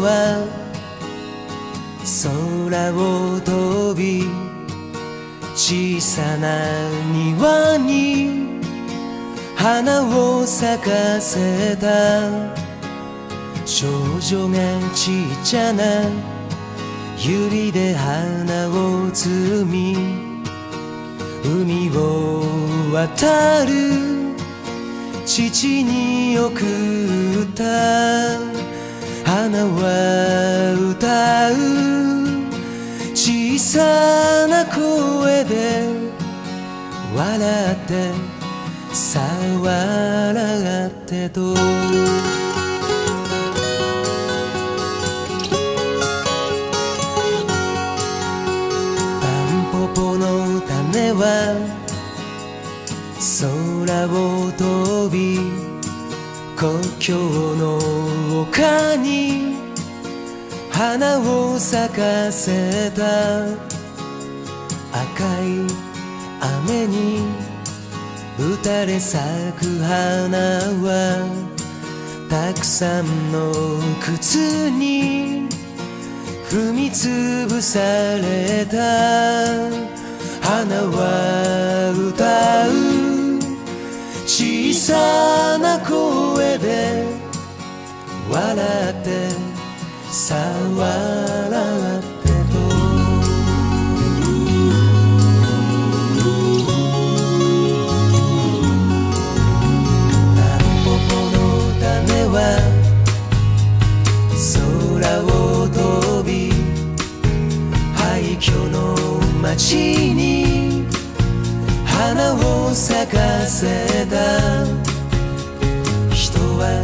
空を飛び小さな庭に花を咲かせた。少女がちっちゃな指で花を摘み海を渡る。父に送った。さな声で笑ってさあ笑ってと。タンポポの種は空を飛び故郷の丘に花を咲かせた。赤い雨に打たれ咲く花はたくさんの靴に踏みつぶされた。花は歌う。小さな声で笑って。さあ笑ってとタンポポの種は空を飛び廃墟の街に花を咲かせた。人は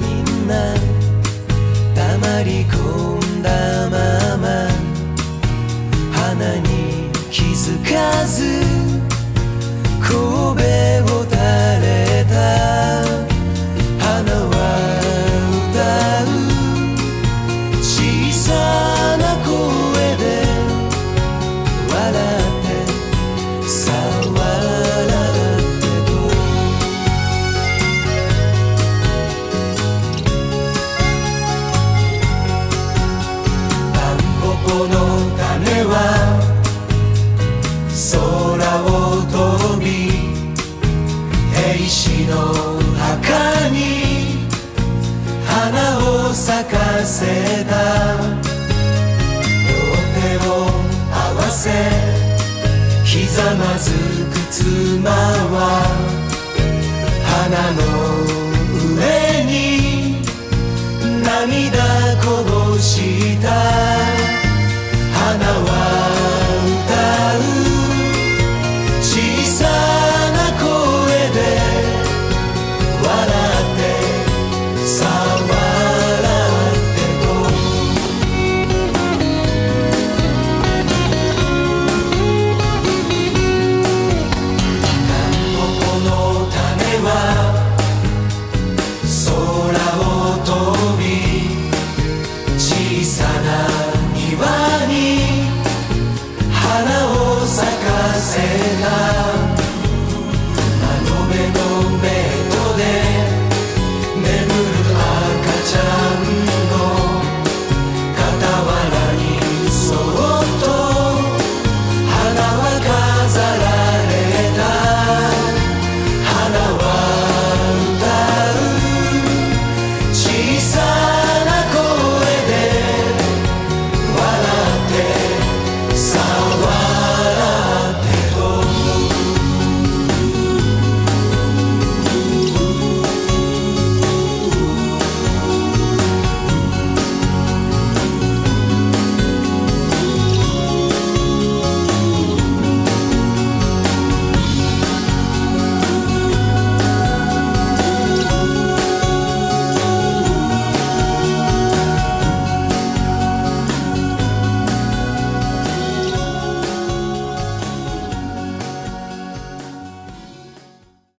みんな nobody cool. 石の墓に花を咲かせた。両手を合わせひざまずく妻は花の Layla.